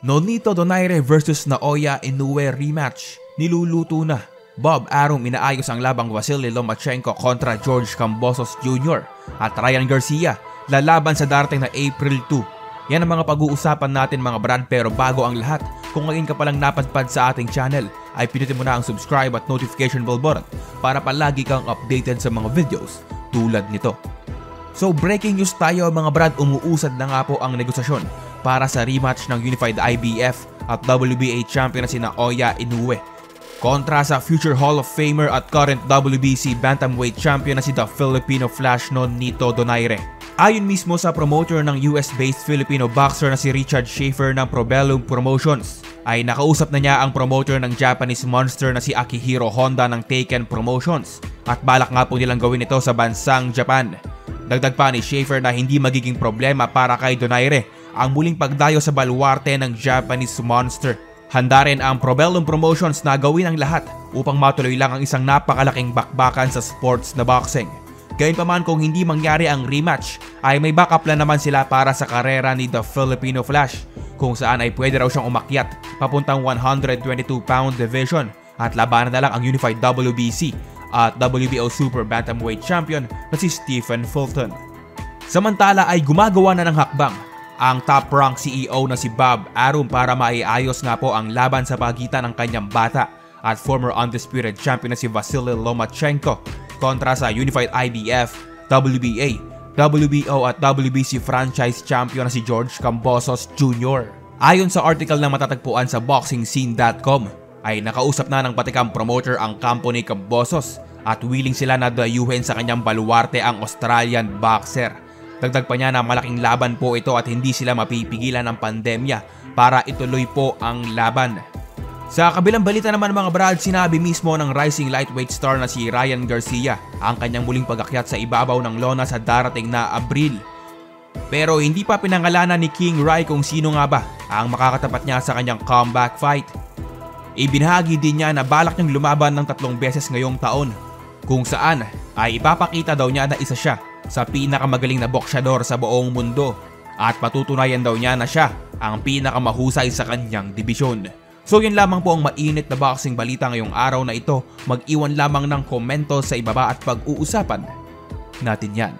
Nonito Donaire versus Naoya Inoue rematch. Niluluto na. Bob Arum inaayos ang labang Vasily Lomachenko kontra George Cambosos Jr. at Ryan Garcia lalaban sa darating na April 2. Yan ang mga pag-uusapan natin mga brand pero bago ang lahat, kung ngayon ka palang napadpad sa ating channel, ay pinutin mo na ang subscribe at notification bell button para palagi kang updated sa mga videos tulad nito. So breaking news tayo mga brad, umuusad na nga po ang negosasyon para sa rematch ng Unified IBF at WBA champion na si Naoya Inoue kontra sa future Hall of Famer at current WBC Bantamweight champion na si The Filipino Flash non Nito Donaire. Ayon mismo sa promoter ng US-based Filipino boxer na si Richard Schaefer ng Probellum Promotions, ay nakausap na niya ang promoter ng Japanese monster na si Akihiro Honda ng Taken Promotions at balak nga po nilang gawin ito sa bansang Japan. Dagdag pa ni Schaefer na hindi magiging problema para kay Donaire ang muling pagdayo sa baluarte ng Japanese Monster. Handa rin ang Probellum Promotions na gawin ang lahat upang matuloy lang ang isang napakalaking bakbakan sa sports na boxing. Gayunpaman kung hindi mangyari ang rematch ay may backup plan naman sila para sa karera ni The Filipino Flash kung saan ay pwede raw siyang umakyat papuntang 122 pound division at labanan na lang ang Unified WBC at WBO Super Bantamweight Champion na si Stephen Fulton. Samantala ay gumagawa na ng hakbang ang top rank CEO na si Bob Arum para maiayos nga po ang laban sa pagitan ng kanyang bata at former undisputed champion na si Vasily Lomachenko kontra sa Unified IBF, WBA, WBO at WBC franchise champion na si George Cambosos Jr. Ayon sa article na matatagpuan sa boxingscene.com ay nakausap na ng patikang promoter ang kampo ni Cambosos at willing sila na dayuhin sa kanyang baluarte ang Australian boxer Dagdag pa niya na malaking laban po ito at hindi sila mapipigilan ng pandemya para ituloy po ang laban. Sa kabilang balita naman mga brad, sinabi mismo ng rising lightweight star na si Ryan Garcia ang kanyang muling pagakyat sa ibabaw ng lona sa darating na Abril. Pero hindi pa pinangalanan ni King Rai kung sino nga ba ang makakatapat niya sa kanyang comeback fight. Ibinahagi din niya na balak niyang lumaban ng tatlong beses ngayong taon kung saan ay ipapakita daw niya na isa siya sa pinakamagaling na boksyador sa buong mundo at patutunayan daw niya na siya ang pinakamahusay sa kanyang dibisyon. So yun lamang po ang mainit na boxing balita ngayong araw na ito. Mag-iwan lamang ng komento sa ibaba at pag-uusapan natin yan.